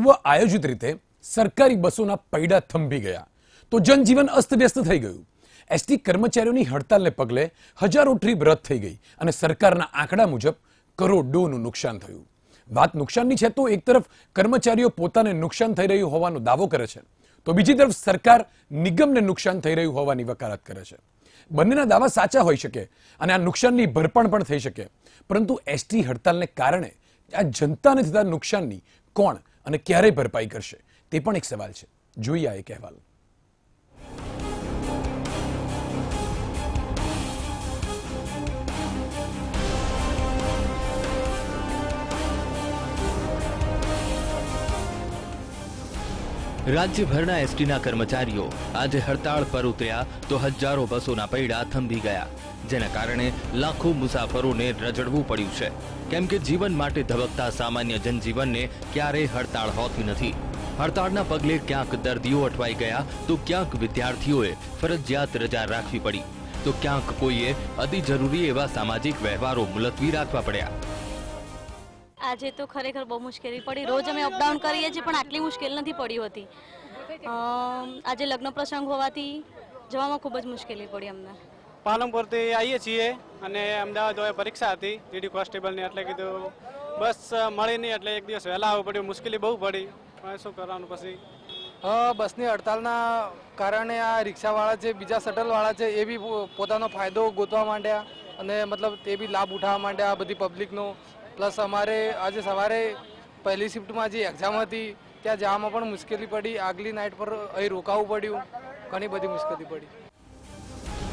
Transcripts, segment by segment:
પૂર્વ આયોજિત રીતે સરકારી બસોના પૈડા થંભી ગયા. તો જનજીવન અસ્તવ્યસ્ત થઈ ગયું. એસટી કર્મચારીઓની હડતાલને પગલે હજારો ટ્રીપ રદ થઈ ગઈ અને સરકારના આંકડા મુજબ કરોડોનું નુકસાન થયું. વાત નુકસાનની છે તો એક તરફ કર્મચારીઓ પોતાને નુકસાન થઈ રહ્યું હોવાનો દાવો કરે છે. તો બીજી તરફ સરકાર નિગમને નુકસાન થઈ રહ્યું હોવાની વકાલત કરે છે. બંનેના દાવા સાચા હોઈ શકે અને આ નુકસાનની ભરપણ પણ થઈ શકે. પરંતુ એસટી હડતાલને કારણે આ જનતાને થતા નુકસાનની કોણ અને ક્યારે ભરપાઈ કરશે? તે પણ એક સવાલ છે. જોઈએ આ એક અહેવાલ. રાજ્યભરના એસટીના કર્મચારીઓ આજે હડતાળ પર ઉતર્યા તો હજારો બસોના પૈડા થંભી ગયા, જેના કારણે લાખો મુસાફરોને રજડવું પડ્યું છે. કેમ કે જીવન માટે ધબકતા સામાન્ય જનજીવનને ક્યારેય હડતાળ હોતી નથી. હડતાળના પગલે ક્યાંક દર્દીઓ અટવાઈ ગયા તો ક્યાંક વિદ્યાર્થીઓએ ફરજિયાત રજા રાખવી પડી. તો ક્યાંક કોઈએ અતિ જરૂરી એવા સામાજિક વ્યવહારો મુલતવી રાખવા પડ્યા. આજે તો ખરેખર બહુ મુશ્કેલી પડી. રોજ અમે અપડાઉન કરીએ છીએ પણ આટલી મુશ્કેલ નથી પડી હોતી. આજે લગ્ન પ્રસંગ હોવાથી જવામાં ખૂબ જ મુશ્કેલી પડી અમને. પાલનપુરથી આવીએ છીએ અને અમદાવાદ હવે પરીક્ષા હતી ડીડી કોન્સ્ટેબલની એટલે કીધું બસ મળી નહીં એટલે એક દિવસ વહેલા આવવું પડ્યું મુશ્કેલી બહુ પડી. પણ શું કરવાનું પછી? અ, બસની હડતાલના કારણે આ રિક્ષાવાળા છે બીજા શટલવાળા છે એ બી પોતાનો ફાયદો ગોતવા માંડ્યા અને મતલબ તે બી લાભ ઉઠાવવા માંડ્યા આ બધી પબ્લિકનો પ્લસ અમારે આજે સવારે પહેલી શિફ્ટમાં જે એક્ઝામ હતી, ત્યાં જવામાં પણ મુશ્કેલી પડી. આગલી નાઇટ પર અહીં રોકાવું પડ્યું. ઘણી બધી મુશ્કેલી પડી.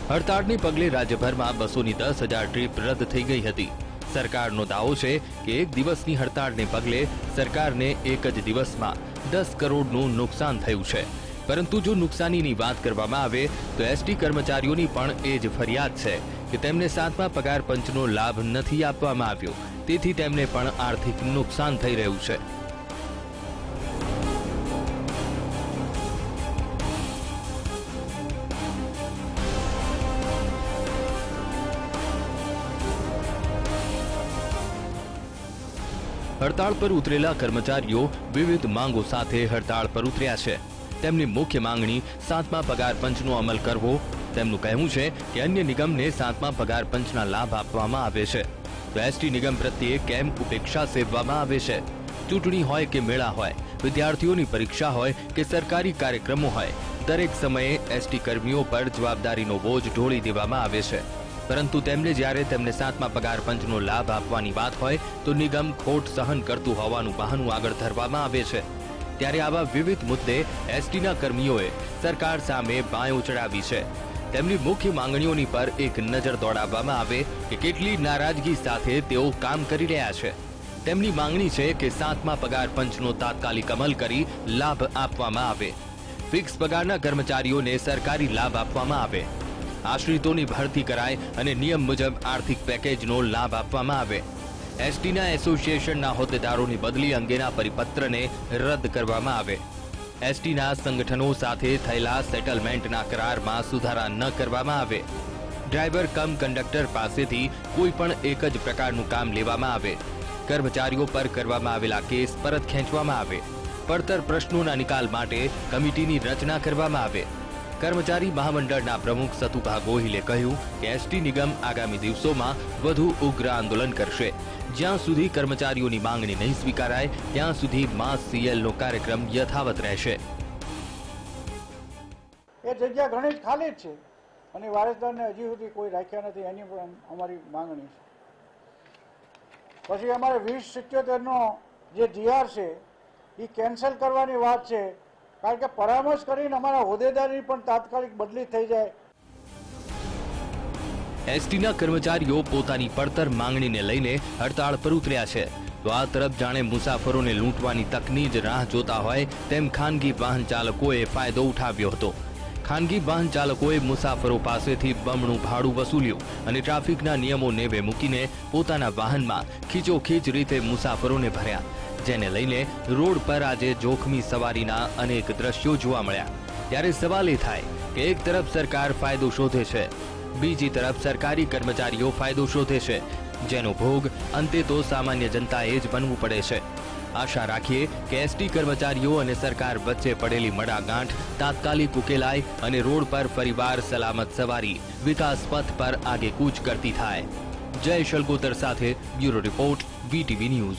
હડતાળને પગલે રાજ્યભરમાં બસોની દસ હજાર ટ્રીપ રદ થઈ ગઈ હતી. સરકારનો દાવો છે કે એક દિવસની હડતાળને પગલે સરકારને એક જ દિવસમાં દસ કરોડનું નુકસાન થયું છે. પરંતુ જો નુકસાનીની વાત કરવામાં આવે, તો એસટી કર્મચારીઓની પણ એ જ ફરિયાદ છે કે તેમને સાતમા પગાર પંચનો લાભ નથી આપવામાં આવ્યો. તેથી તેમને પણ આર્થિક નુકસાન થઈ રહ્યું છે. હડતાળ પર ઉતરેલા કર્મચારીઓ વિવિધ માંગો સાથે હડતાળ પર ઉતર્યા છે. તેમની મુખ્ય માંગણી સાતમા પગાર પંચનો અમલ કરવો. તેમનું કહેવું છે કે અન્ય નિગમને સાતમા પગાર પંચના લાભ આપવામાં આવે છે. એસટી નિગમ પ્રત્યે કેમ ઉપેક્ષા સેવવામાં આવે છે. ચૂંટણી હોય કે મેળા હોય, વિદ્યાર્થીઓની પરીક્ષા હોય કે સરકારી કાર્યક્રમો હોય, દરેક સમયે એસટી કર્મીઓ પર જવાબદારીનો બોજ ઢોળી દેવામાં આવે છે. પરંતુ તેમને જ્યારે તેમને સાતમા પગાર પંચનો લાભ આપવાની વાત હોય, તો નિગમ ખોટ સહન કરતું હોવાનું બહાનું આગળ ધરવામાં આવે છે. ત્યારે આવા વિવિધ મુદ્દે એસટીના કર્મીઓએ સરકાર સામે બાયો ચડાવી છે. તેમની મુખ્ય માંગણીઓની પર એક નજર દોડાવવામાં આવે કે કેટલી નારાજગી સાથે તેઓ કામ કરી રહ્યા છે. તેમની માંગણી છે કે સાતમા પગાર પંચનો તાત્કાલિક અમલ કરી લાભ આપવામાં આવે. ફિક્સ પગારના કર્મચારીઓને સરકારી લાભ આપવામાં આવે. આશ્રિતોની ભરતી કરાય અને નિયમ મુજબ આર્થિક પેકેજનો લાભ આપવામાં આવે. એસટીના એસોસિએશનના હોદ્દેદારોની બદલી અંગેના પરિપત્રને રદ કરવામાં આવે. એસટીના સંગઠનો સાથે થયેલા સેટલમેન્ટના કરારમાં સુધારા ન કરવામાં આવે. ડ્રાઈવર કમ કંડક્ટર પાસેથી કોઈ પણ એક જ પ્રકારનું કામ લેવામાં આવે. કર્મચારીઓ પર કરવામાં આવેલા કેસ પરત ખેંચવામાં આવે. પડતર પ્રશ્નોના નિકાલ માટે કમિટીની રચના કરવામાં આવે. કર્મચારી મહામંડળના પ્રમુખ સતુભા ગોહિલે કહ્યું કે એસટી નિગમ આગામી દિવસોમાં વધુ ઉગ્ર આંદોલન કરશે. જ્યાં સુધી કર્મચારીઓની માંગણી નહીં સ્વીકારાય, ત્યાં સુધી માસ સીએલનો કાર્યક્રમ યથાવત રહેશે. એ જગ્યા ઘણી જ ખાલી જ છે. અને વારસદારને હજી સુધી કોઈ રાખ્યા નથી, એની પણ અમારી માંગણી છે. પછી અમારે વીસ સિત્યોતેરનો જે જીઆર છે એ કેન્સલ કરવાની વાત છે. કારણ કે પરામર્શ કરીને અમારા હોદ્દેદારની પણ તાત્કાલિક બદલી થઈ જાય. એસટીના કર્મચારીઓ પોતાની પડતર માંગણીને લઈને હડતાળ પર ઉતર્યા છે. તો આ તરફ જાણે મુસાફરોને લૂંટવાની તકની જ રાહ જોતા હોય તેમ ખાનગી વાહન ચાલકોએ ફાયદો ઉઠાવ્યો હતો. ખાનગી વાહન ચાલકોએ મુસાફરો પાસેથી બમણું ભાડું વસૂલ્યું અને ટ્રાફિકના નિયમો નેવે મૂકીને પોતાના વાહનમાં ખીચોખીચ રીતે મુસાફરોને ભર્યા. જેને લઈને રોડ પર આજે જોખમી સવારીના અનેક દ્રશ્યો જોવા મળ્યા. ત્યારે સવાલ એ થાય કે એક તરફ સરકાર ફાયદો શોધે છે, બીજી તરફ સરકારી કર્મચારીઓ ફાયદો શોધે છે, જેનો ભોગ અંતે તો સામાન્ય જનતાએ જ બનવું પડે છે. આશા રાખીએ કે એસટી કર્મચારીઓ અને સરકાર વચ્ચે પડેલી મડાગાંઠ, તાત્કાલિક ઉકેલાય અને રોડ પર ફરીવાર સલામત સવારી વિકાસ પથ પર આગે કૂચ કરતી થાય. જય શલગોતર સાથે બ્યુરો રિપોર્ટ, વીટીવી ન્યૂઝ.